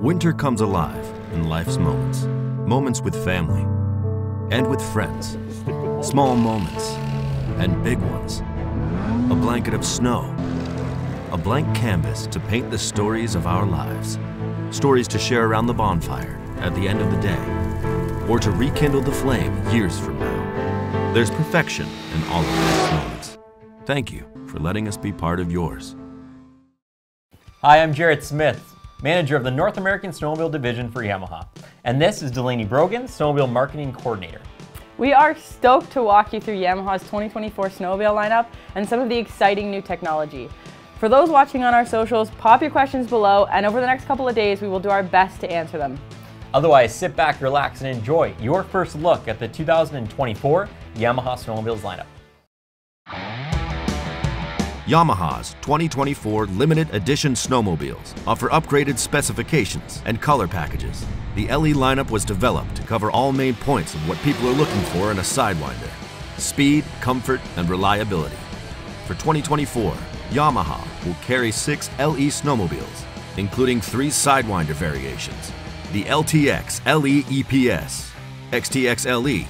Winter comes alive in life's moments. Moments with family and with friends. Small moments and big ones. A blanket of snow. A blank canvas to paint the stories of our lives. Stories to share around the bonfire at the end of the day. Or to rekindle the flame years from now. There's perfection in all of those moments. Thank you for letting us be part of yours. Hi, I'm Jarrett Smith, manager of the North American Snowmobile Division for Yamaha. And this is Delaney Brogan, Snowmobile Marketing Coordinator. We are stoked to walk you through Yamaha's 2024 snowmobile lineup and some of the exciting new technology. For those watching on our socials, pop your questions below and over the next couple of days we will do our best to answer them. Otherwise, sit back, relax, and enjoy your first look at the 2024 Yamaha Snowmobiles lineup. Yamaha's 2024 limited edition snowmobiles offer upgraded specifications and color packages. The LE lineup was developed to cover all main points of what people are looking for in a Sidewinder. Speed, comfort, and reliability. For 2024, Yamaha will carry six LE snowmobiles, including three Sidewinder variations, the LTX LE EPS, XTX LE,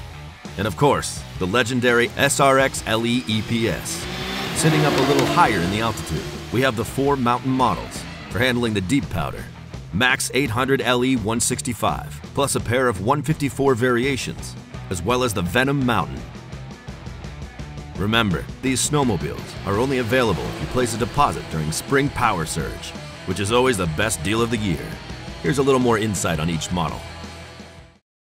and of course, the legendary SRX LE EPS. Sitting up a little higher in the altitude, we have the four mountain models for handling the deep powder. Max 800 LE 165, plus a pair of 154 variations, as well as the Venom Mountain. Remember, these snowmobiles are only available if you place a deposit during Spring Power Surge, which is always the best deal of the year. Here's a little more insight on each model.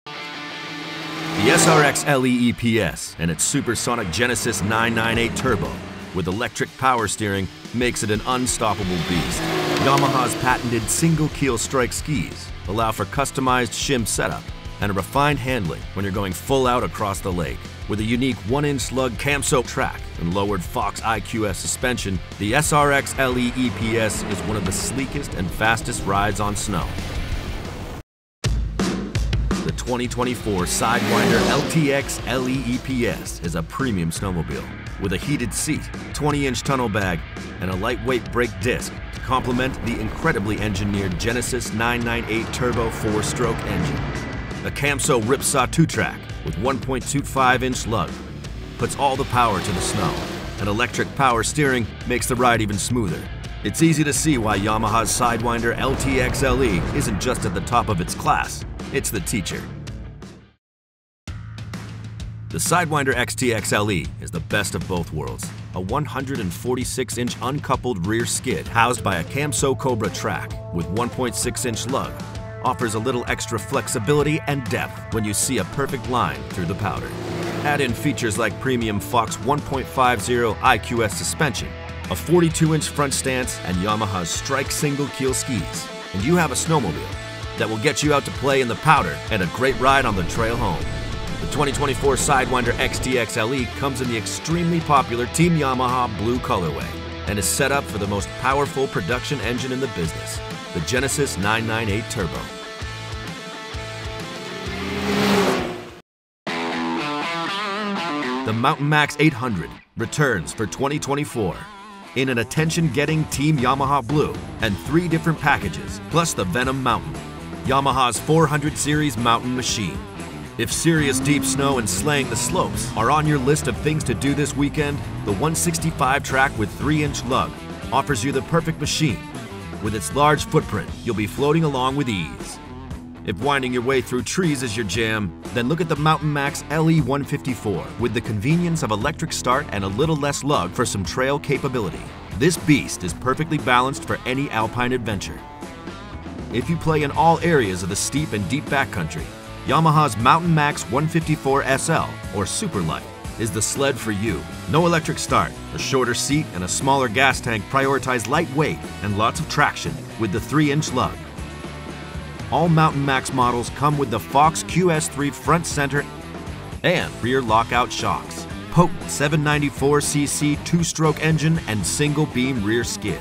The SRX LE EPS and its supersonic Genesis 998 Turbo with electric power steering makes it an unstoppable beast. Yamaha's patented single keel strike skis allow for customized shim setup and a refined handling when you're going full out across the lake. With a unique 1-inch lug Camso track and lowered Fox IQS suspension, the SRX LE EPS is one of the sleekest and fastest rides on snow. The 2024 Sidewinder LTX LE EPS is a premium snowmobile with a heated seat, 20-inch tunnel bag, and a lightweight brake disc to complement the incredibly engineered Genesis 998 Turbo 4-stroke engine. A Camso Ripsaw 2-track with 1.25-inch lug puts all the power to the snow, and electric power steering makes the ride even smoother. It's easy to see why Yamaha's Sidewinder LTX LE isn't just at the top of its class, it's the teacher. The Sidewinder XTX LE is the best of both worlds. A 146-inch uncoupled rear skid housed by a Camso Cobra track with 1.6-inch lug offers a little extra flexibility and depth when you see a perfect line through the powder. Add in features like premium Fox 1.50 IQS suspension, a 42-inch front stance, and Yamaha's Strike single keel skis, and you have a snowmobile that will get you out to play in the powder and a great ride on the trail home. The 2024 Sidewinder XTX LE comes in the extremely popular Team Yamaha blue colorway and is set up for the most powerful production engine in the business, the Genesis 998 Turbo. The Mountain Max 800 returns for 2024 in an attention-getting Team Yamaha blue and three different packages, plus the Venom Mountain, Yamaha's 400 series mountain machine. If serious deep snow and slaying the slopes are on your list of things to do this weekend, the 165 track with 3-inch lug offers you the perfect machine. With its large footprint, you'll be floating along with ease. If winding your way through trees is your jam, then look at the Mountain Max LE 154 with the convenience of electric start and a little less lug for some trail capability. This beast is perfectly balanced for any alpine adventure. If you play in all areas of the steep and deep backcountry, Yamaha's Mountain Max 154 SL or Superlight is the sled for you. No electric start, a shorter seat, and a smaller gas tank prioritize lightweight and lots of traction with the 3-inch lug. All Mountain Max models come with the Fox QS3 front center and rear lockout shocks, potent 794cc two-stroke engine, and single beam rear skid.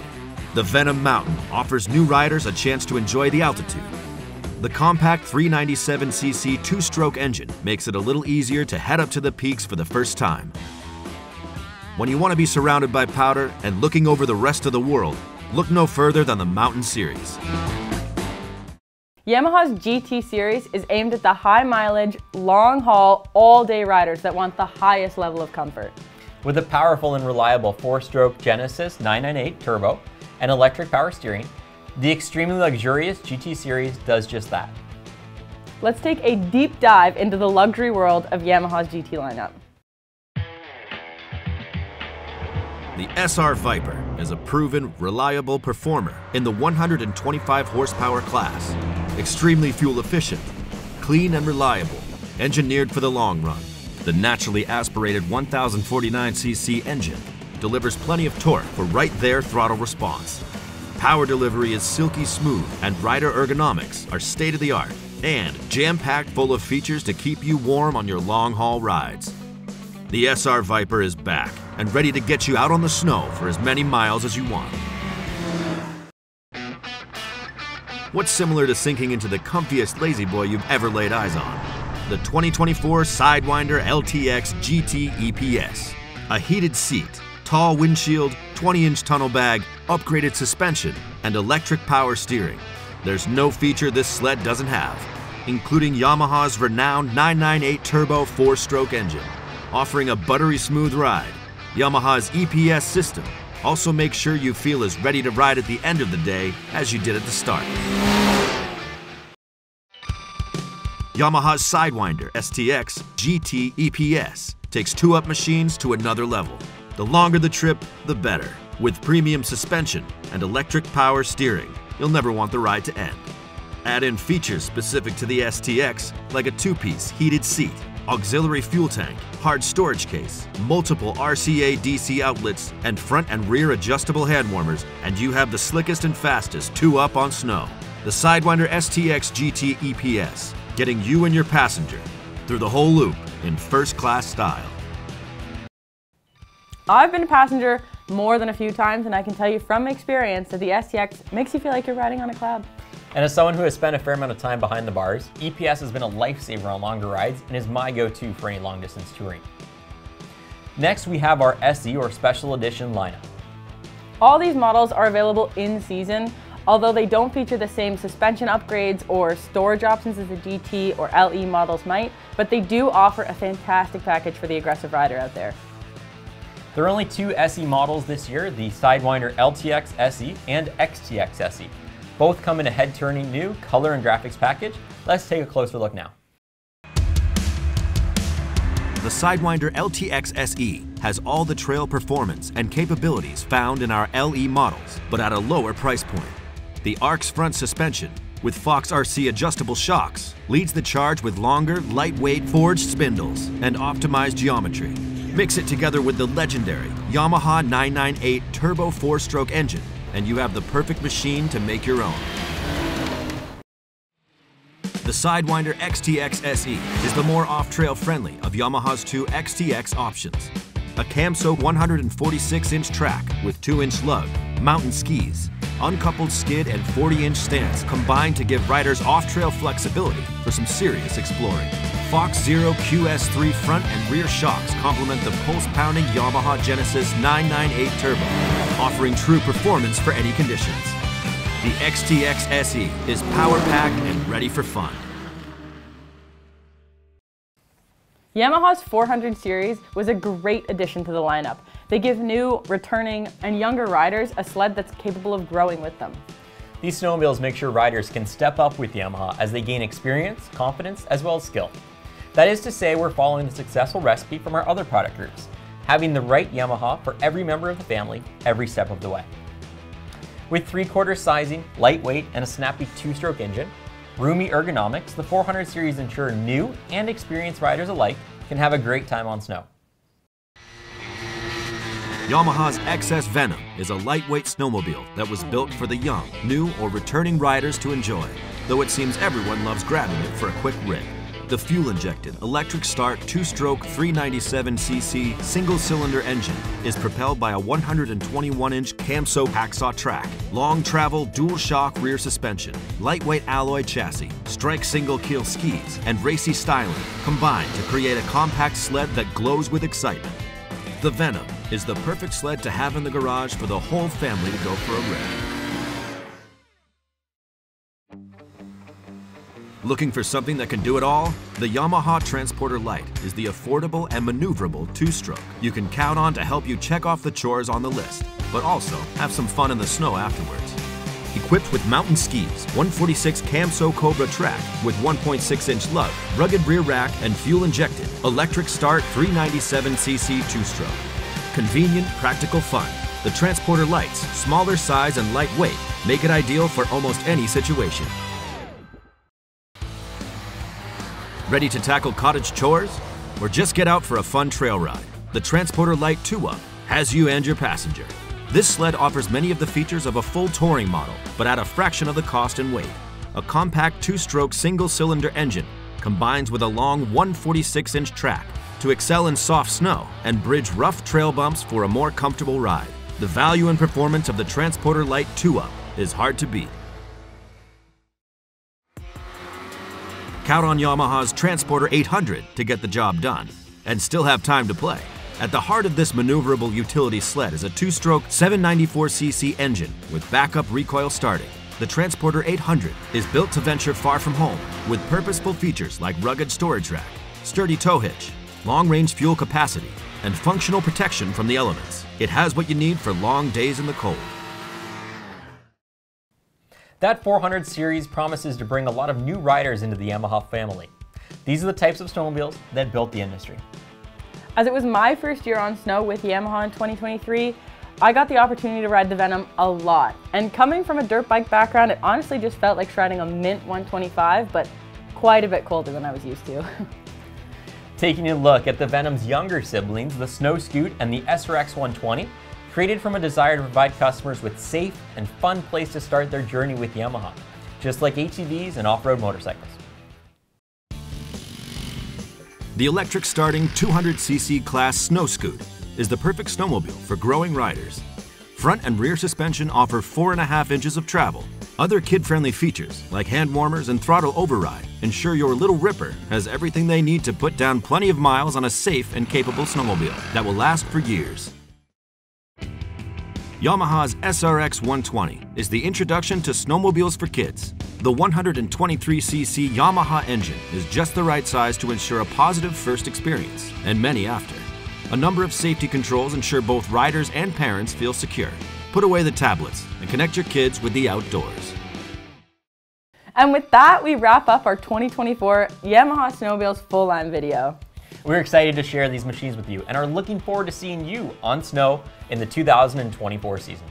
The Venom Mountain offers new riders a chance to enjoy the altitude the compact 397cc two-stroke engine makes it a little easier to head up to the peaks for the first time. When you want to be surrounded by powder and looking over the rest of the world, look no further than the Mountain Series. Yamaha's GT series is aimed at the high mileage, long haul, all day riders that want the highest level of comfort. With a powerful and reliable four stroke Genesis 998 turbo and electric power steering, the extremely luxurious GT series does just that. Let's take a deep dive into the luxury world of Yamaha's GT lineup. The SR Viper is a proven, reliable performer in the 125 horsepower class. Extremely fuel efficient, clean and reliable, engineered for the long run. The naturally aspirated 1049cc engine delivers plenty of torque for right there throttle response. Power delivery is silky smooth and rider ergonomics are state of the art and jam packed full of features to keep you warm on your long haul rides. The SR Viper is back and ready to get you out on the snow for as many miles as you want. What's similar to sinking into the comfiest La-Z-Boy you've ever laid eyes on? The 2024 Sidewinder LTX GT EPS. A heated seat, tall windshield, 20 inch tunnel bag, upgraded suspension, and electric power steering. There's no feature this sled doesn't have, including Yamaha's renowned 998 turbo four stroke engine, offering a buttery smooth ride Yamaha's EPS system also makes sure you feel as ready to ride at the end of the day as you did at the start. Yamaha's Sidewinder STX GT EPS takes two-up machines to another level. The longer the trip, the better. With premium suspension and electric power steering, you'll never want the ride to end. Add in features specific to the STX, like a two-piece heated seat auxiliary fuel tank, hard storage case, multiple RCA DC outlets, and front and rear adjustable hand warmers, and you have the slickest and fastest two-up on snow. The Sidewinder STX GT EPS, getting you and your passenger through the whole loop in first-class style. I've been a passenger more than a few times, and I can tell you from experience that the STX makes you feel like you're riding on a cloud. And as someone who has spent a fair amount of time behind the bars, EPS has been a lifesaver on longer rides and is my go-to for any long distance touring. Next, we have our SE or Special Edition lineup. All these models are available in season, although they don't feature the same suspension upgrades or storage options as the GT or LE models might, but they do offer a fantastic package for the aggressive rider out there. There are only two SE models this year, the Sidewinder LTX SE and XTX SE. Both come in a head-turning new color and graphics package. Let's take a closer look now. The Sidewinder LTX SE has all the trail performance and capabilities found in our LE models, but at a lower price point. The ARX front suspension, with Fox RC adjustable shocks, leads the charge with longer, lightweight forged spindles and optimized geometry. Mix it together with the legendary Yamaha 998 turbo four-stroke engine and you have the perfect machine to make your own. The Sidewinder XTX SE is the more off-trail friendly of Yamaha's two XTX options. A Camso 146-inch track with 2-inch lug, mountain skis, uncoupled skid and 40-inch stance combined to give riders off-trail flexibility for some serious exploring. Fox Zero QS3 front and rear shocks complement the pulse-pounding Yamaha Genesis 998 Turbo, offering true performance for any conditions. The XTX SE is power-packed and ready for fun. Yamaha's 400 series was a great addition to the lineup. They give new, returning, and younger riders a sled that's capable of growing with them. These snowmobiles make sure riders can step up with Yamaha as they gain experience, confidence, as well as skill. That is to say, we're following the successful recipe from our other product groups, having the right Yamaha for every member of the family every step of the way. With three-quarter sizing, lightweight, and a snappy two-stroke engine, roomy ergonomics, the 400 series ensure new and experienced riders alike can have a great time on snow. Yamaha's XS Venom is a lightweight snowmobile that was built for the young, new, or returning riders to enjoy, though it seems everyone loves grabbing it for a quick rip. The fuel-injected, electric start, two-stroke 397cc single-cylinder engine is propelled by a 121-inch Camso hacksaw track, long-travel dual-shock rear suspension, lightweight alloy chassis, strike single-keel skis, and racy styling combined to create a compact sled that glows with excitement. The Venom is the perfect sled to have in the garage for the whole family to go for a ride. Looking for something that can do it all? The Yamaha Transporter Lite is the affordable and maneuverable two-stroke you can count on to help you check off the chores on the list, but also have some fun in the snow afterwards. Equipped with mountain skis, 146 Camso Cobra track with 1.6-inch lug, rugged rear rack, and fuel-injected, electric start 397cc two-stroke. Convenient, practical fun. The Transporter Lite's, smaller size and lightweight, make it ideal for almost any situation. Ready to tackle cottage chores? Or just get out for a fun trail ride? The Transporter Lite 2-Up has you and your passenger. This sled offers many of the features of a full touring model, but at a fraction of the cost and weight. A compact two-stroke single-cylinder engine combines with a long 146-inch track to excel in soft snow and bridge rough trail bumps for a more comfortable ride. The value and performance of the Transporter Lite 2-Up is hard to beat. Count on Yamaha's Transporter 800 to get the job done and still have time to play. At the heart of this maneuverable utility sled is a two-stroke 794cc engine with backup recoil starting. The Transporter 800 is built to venture far from home with purposeful features like rugged storage rack, sturdy tow hitch, long-range fuel capacity, and functional protection from the elements. It has what you need for long days in the cold. That 400 series promises to bring a lot of new riders into the Yamaha family. These are the types of snowmobiles that built the industry. As it was my first year on snow with Yamaha in 2023, I got the opportunity to ride the Venom a lot. And coming from a dirt bike background, it honestly just felt like riding a Mint 125, but quite a bit colder than I was used to. Taking a look at the Venom's younger siblings, the SnoScoot and the SRX 120, created from a desire to provide customers with safe and fun place to start their journey with Yamaha, just like ATVs and off-road motorcycles. The electric starting 200cc class SnoScoot is the perfect snowmobile for growing riders. Front and rear suspension offer 4.5 inches of travel. Other kid-friendly features, like hand warmers and throttle override, ensure your little Ripper has everything they need to put down plenty of miles on a safe and capable snowmobile that will last for years. Yamaha's SRX 120 is the introduction to snowmobiles for kids. The 123cc Yamaha engine is just the right size to ensure a positive first experience, and many after. A number of safety controls ensure both riders and parents feel secure. Put away the tablets and connect your kids with the outdoors. And with that, we wrap up our 2024 Yamaha Snowmobiles full line video. We're excited to share these machines with you and are looking forward to seeing you on snow in the 2024 season.